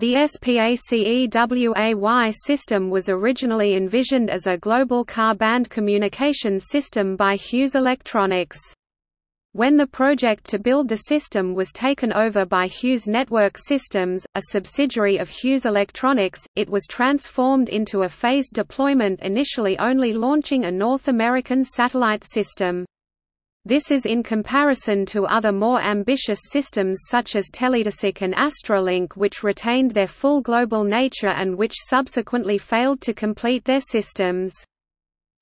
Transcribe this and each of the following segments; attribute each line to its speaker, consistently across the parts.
Speaker 1: The SPACEWAY system was originally envisioned as a global Ka-band communication system by Hughes Electronics. When the project to build the system was taken over by Hughes Network Systems, a subsidiary of Hughes Electronics, it was transformed into a phased deployment initially only launching a North American satellite system. This is in comparison to other more ambitious systems such as Teledesic and Astrolink which retained their full global nature and which subsequently failed to complete their systems.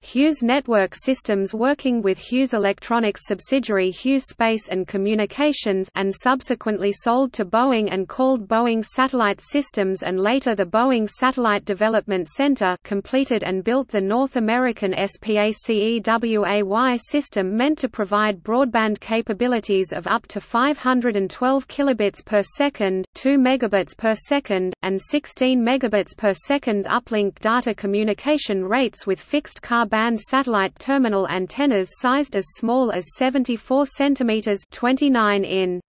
Speaker 1: Hughes Network Systems working with Hughes Electronics subsidiary Hughes Space and Communications and subsequently sold to Boeing and called Boeing Satellite Systems and later the Boeing Satellite Development Center completed and built the North American SPACEWAY system meant to provide broadband capabilities of up to 512 kilobits per second, 2 megabits per second, and 16 megabits per second uplink data communication rates with fixed Ka band satellite terminal antennas sized as small as 74 cm 29 in.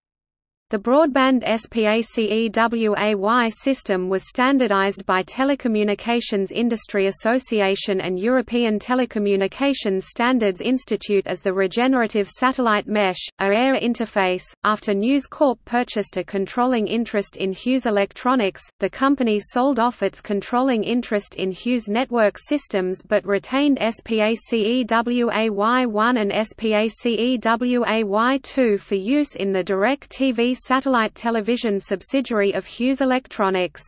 Speaker 1: The broadband SPACEWAY system was standardized by Telecommunications Industry Association and European Telecommunications Standards Institute as the Regenerative Satellite Mesh, AIR interface. After News Corp purchased a controlling interest in Hughes Electronics, the company sold off its controlling interest in Hughes Network Systems but retained SPACEWAY1 and SPACEWAY2 for use in the DirecTV satellite television subsidiary of Hughes Electronics.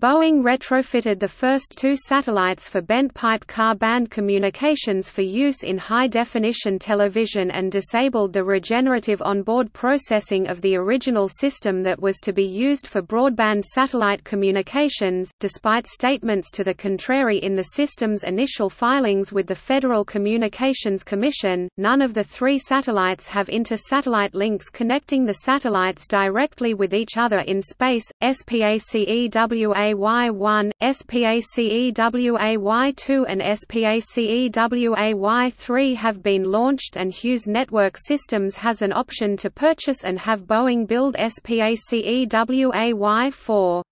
Speaker 1: Boeing retrofitted the first two satellites for bent pipe Ka band communications for use in high-definition television and disabled the regenerative onboard processing of the original system that was to be used for broadband satellite communications, despite statements to the contrary in the system's initial filings with the Federal Communications Commission. None of the three satellites have inter-satellite links connecting the satellites directly with each other in space. SPACEWA SPACEWAY1, SPACEWAY2 and SPACEWAY3 have been launched and Hughes Network Systems has an option to purchase and have Boeing build SPACEWAY4.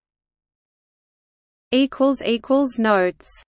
Speaker 1: Notes